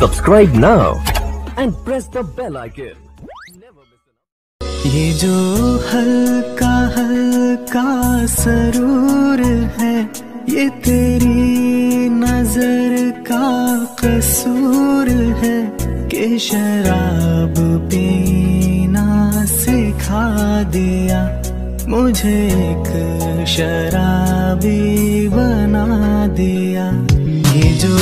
Subscribe now. And press the bell icon. ये जो हल्का हल्का सरूर है ये तेरी नज़र का कसूर है के शराब पीना सिखा दिया। मुझे एक शराबी बना दिया। ये जो